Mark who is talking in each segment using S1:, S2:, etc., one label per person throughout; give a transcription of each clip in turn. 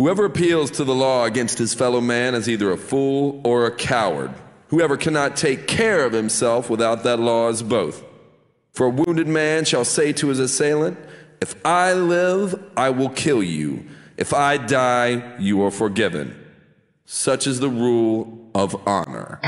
S1: Whoever appeals to the law against his fellow man is either a fool or a coward. Whoever cannot take care of himself without that law is both. For a wounded man shall say to his assailant, If I live, I will kill you. If I die, you are forgiven. Such is the rule of honor.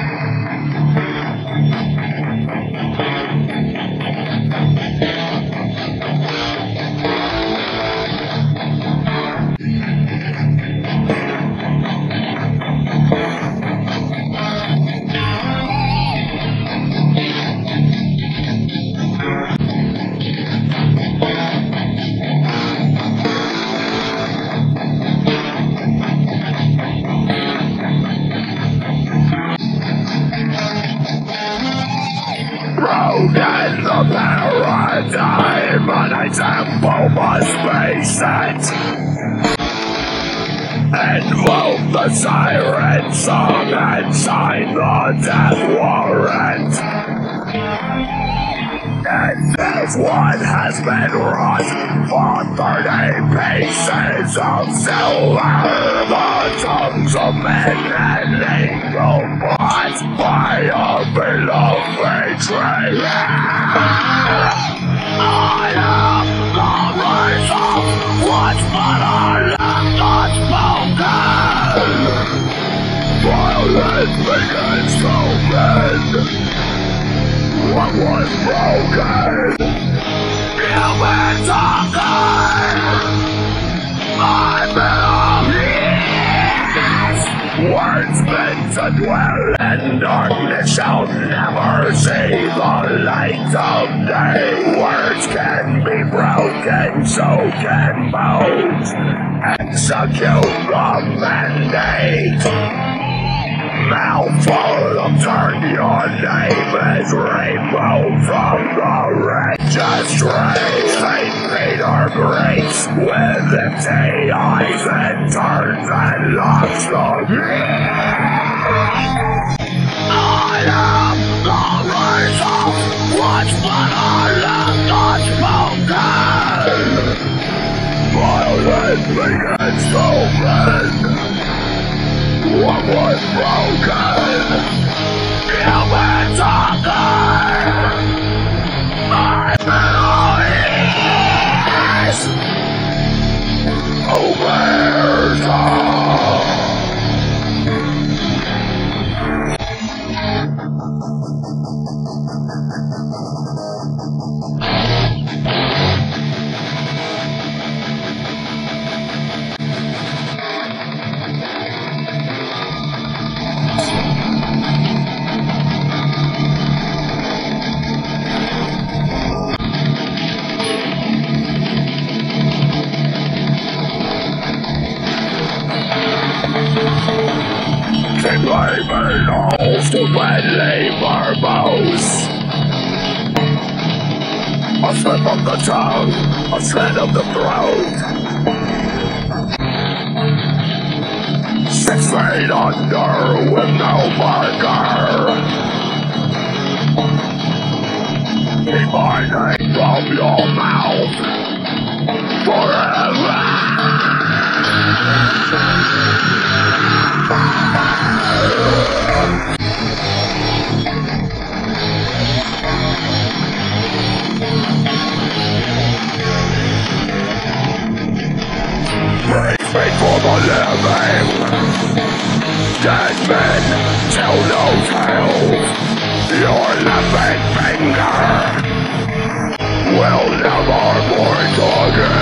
S2: Broken the paradigm and tempo must be set. Invoke the siren song and sign the death warrant. And one has been wrought for thirty pieces of silver. The tongues of men and evil bought by a beloved betrayer. I am the of what's but I left unspoken. Violence begins to mend what was broken. Are gone. My memories. Words meant to dwell in darkness shall never see the light of day. Words can be broken, so can bones. Execute the mandate mouthful turn your name as rainbow from the registry. Saint Peter Grace with empty eyes and turns and locks the I am the race of what's but I left unspoken. Violence begins to mend what was broken. Belongs to Bentley Barbos. A slip of the tongue, a slit of the throat. Six feet under with no marker. Keep my name from your mouth forever. Dead men tell no tale Your living finger Will never point again